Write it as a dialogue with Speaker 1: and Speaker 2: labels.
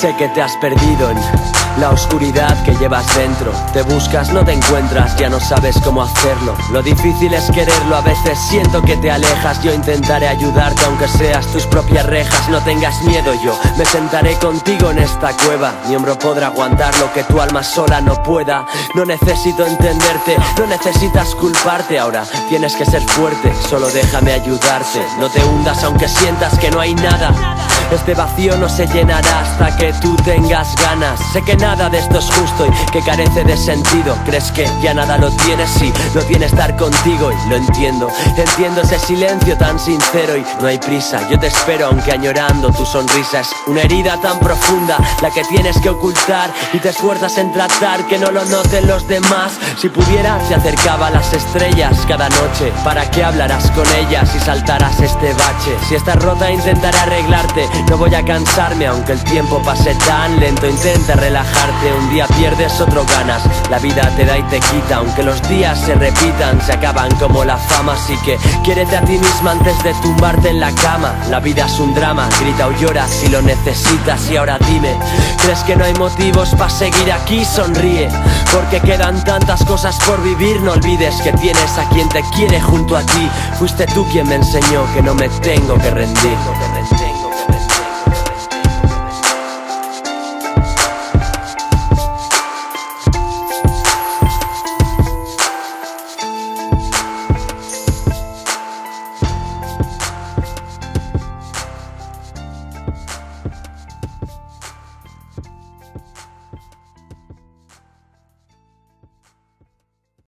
Speaker 1: Sé que te has perdido en la oscuridad que llevas dentro. Te buscas, no te encuentras, ya no sabes cómo hacerlo. Lo difícil es quererlo, a veces siento que te alejas. Yo intentaré ayudarte aunque seas tus propias rejas. No tengas miedo, yo me sentaré contigo en esta cueva. Mi hombro podrá aguantar lo que tu alma sola no pueda. No necesito entenderte, no necesitas culparte. Ahora tienes que ser fuerte, solo déjame ayudarte. No te hundas aunque sientas que no hay nada. Este vacío no se llenará hasta que tú tengas ganas. Sé que nada de esto es justo y que carece de sentido. ¿Crees que ya nada lo tienes? Sí, no tiene estar contigo y lo entiendo. Entiendo ese silencio tan sincero y no hay prisa. Yo te espero aunque añorando tu sonrisa es una herida tan profunda la que tienes que ocultar y te esfuerzas en tratar que no lo noten los demás. Si pudiera, te acercaba a las estrellas cada noche. ¿Para qué hablarás con ellas y saltarás este bache? Si estás rota, intentaré arreglarte. No voy a cansarme aunque el tiempo pase tan lento. Intenta relajarte, un día pierdes, otro ganas. La vida te da y te quita, aunque los días se repitan Se acaban como la fama, así que quiérete a ti misma antes de tumbarte en la cama. La vida es un drama, grita o llora si lo necesitas. Y ahora dime, ¿crees que no hay motivos para seguir aquí? Sonríe, porque quedan tantas cosas por vivir. No olvides que tienes a quien te quiere junto a ti. Fuiste tú quien me enseñó que no me tengo que rendir